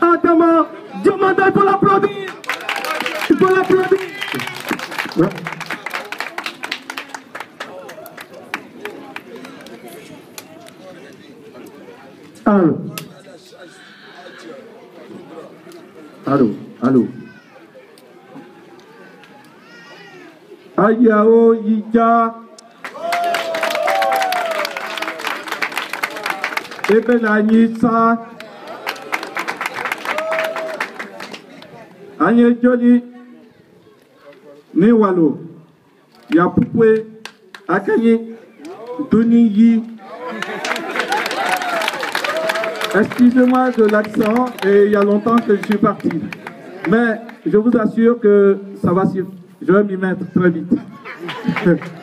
Adama Diomanda, il faut l'applaudir. Il faut l'applaudir. Ouais. Allô. Allô, allô. Ayao Yija. Ebenanyisa. Anye Joni. Ni Walo. Yapupwe. Akanyi. Duniyi. Excusez-moi de l'accent, et il y a longtemps que je suis parti. Mais je vous assure que ça va suivre. Je vais m'y mettre très vite.